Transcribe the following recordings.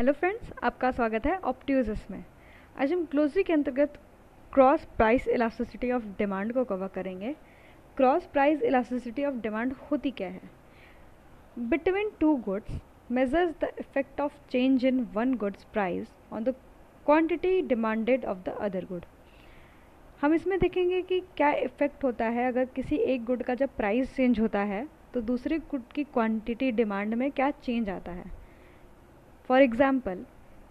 Hello friends आपका स्वागत है ऑप्टियोसिस में। आज हम क्लोजली के अंतर्गत cross price elasticity of demand को कवर करेंगे। Cross price elasticity of demand होती क्या है? Between two goods measures the effect of change in one goods price on the quantity demanded of the other good हम इसमें देखेंगे कि क्या इफ़ेक्ट होता है अगर किसी एक गुड का जब प्राइस चेंज होता है तो दूसरे गुड की क्वांटिटी डिमांड में क्या चेंज आता है। फॉर एग्ज़ाम्पल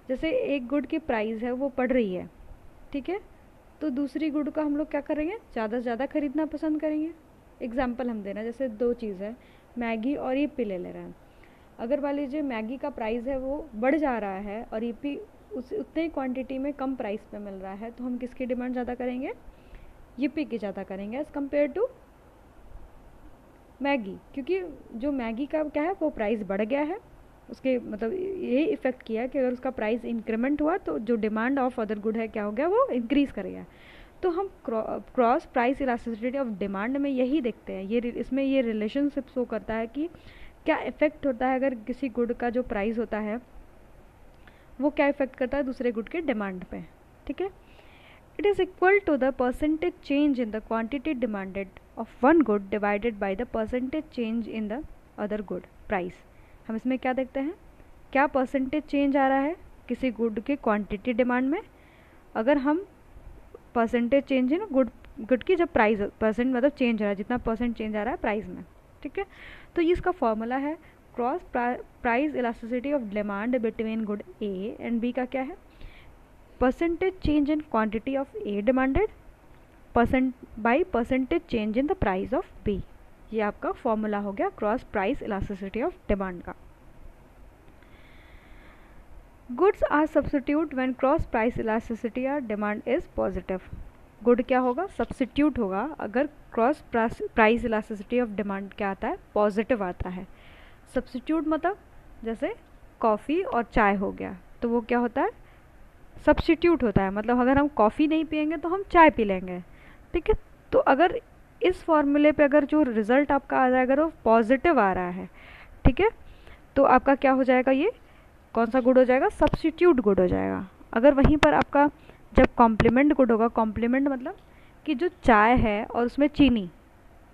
जैसे एक गुड की प्राइस है, वो पड़ रही है, ठीक है? तो दूसरी गुड का हम लोग क्या करेंगे? ज़्यादा से ज़्यादा ख़रीदना पसंद करेंगे। एग्ज़ाम्पल हम देना, जैसे दो चीज़ है, मैगी और ये पी ले ले रहे हैं। अगर मान लीजिए मैगी का प्राइस है, वो बढ़ जा रहा है और ये पी, उस, उतने ही क्वांटिटी में कम प्राइस पे मिल रहा है तो हम किसकी डिमांड ज़्यादा करेंगे? यूपी की ज़्यादा करेंगे एज़ कंपेयर टू मैगी। क्योंकि जो मैगी का क्या है, वो प्राइस बढ़ गया है उसके मतलब ये इफ़ेक्ट किया कि अगर उसका प्राइस इंक्रीमेंट हुआ तो जो डिमांड ऑफ़ अदर गुड है, क्या हो गया? वो इंक्रीज़ करेगा तो हम cross price elasticity of demand में यही देखते हैं। ये इसमें ये रिलेशनशिप शो करता है कि क्या इफ़ेक्ट होता है अगर किसी गुड का जो प्राइस होता है, वो क्या इफ़ेक्ट करता है दूसरे गुड के डिमांड पे, ठीक है? It is equal to the percentage change in the quantity demanded of one good divided by the percentage change in the other good price हम इसमें क्या देखते हैं? क्या परसेंटेज चेंज आ रहा है किसी गुड के क्वांटिटी डिमांड में? अगर हम परसेंटेज चेंज है ना गुड गुड की जब प्राइस परसेंट मतलब चेंज हो रहा है, जितना परसेंट चेंज आ रहा है प्राइस में, ठीक है? तो ये इसका फॉर्मूला है cross price elasticity of demand between good A and B का क्या है? Percentage change in quantity of A demanded percent by percentage change in the price of B ये आपका फॉर्मूला हो गया cross price elasticity of demand का। Goods are substitute when cross price elasticity are demand is positive good क्या होगा? Substitute होगा। अगर cross price elasticity of demand क्या आता है? पॉजिटिव आता है। सब्सिट्यूट मतलब जैसे कॉफ़ी और चाय हो गया। तो वो क्या होता है? सब्सिट्यूट होता है। मतलब अगर हम कॉफ़ी नहीं पियेंगे तो हम चाय पी लेंगे। ठीक है? तो अगर इस फॉर्मूले पे अगर जो रिज़ल्ट आपका आ जाएगा वो पॉजिटिव आ रहा है, ठीक है? तो आपका क्या हो जाएगा ये? कौन सा गुड हो जाएगा? सब्सिट्यूट गुड हो जाएगा। अगर वहीं पर आपका जब कॉम्प्लीमेंट गुड होगा कॉम्प्लीमेंट मतलब कि जो चाय है और उसमें चीनी,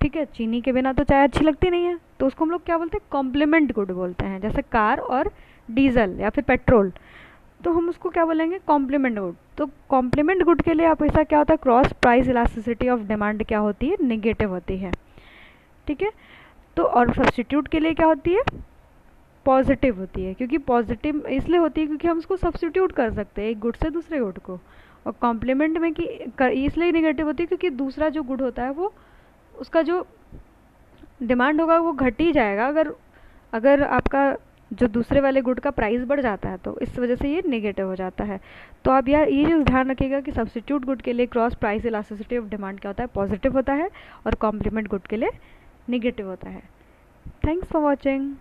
ठीक है? चीनी के बिना तो चाय अच्छी लगती नहीं है। तो उसको हम लोग क्या बोलते हैं? कॉम्प्लीमेंट गुड बोलते हैं। जैसे कार और डीजल या फिर पेट्रोल तो हम उसको क्या बोलेंगे? कॉम्प्लीमेंट गुड तो कॉम्प्लीमेंट गुड के लिए आप ऐसा क्या होता है? Cross price elasticity of demand क्या होती है? निगेटिव होती है। ठीक है? तो और सब्सटीट्यूट के लिए क्या होती है? पॉजिटिव होती है। क्योंकि पॉजिटिव इसलिए होती है क्योंकि हम उसको सब्सटीट्यूट कर सकते हैं, एक गुड से दूसरे गुड को। और कॉम्प्लीमेंट में कि इसलिए निगेटिव होती है क्योंकि दूसरा जो गुड होता है वो, उसका जो डिमांड होगा वो घट ही जाएगा। अगर अगर आपका जो दूसरे वाले गुड का प्राइस बढ़ जाता है तो इस वजह से ये नेगेटिव हो जाता है। तो आप यह ये चीज़ ध्यान रखिएगा कि सब्सिट्यूट गुड के लिए cross price elasticity of demand क्या होता है? पॉजिटिव होता है और कॉम्प्लीमेंट गुड के लिए निगेटिव होता है। Thanks for watching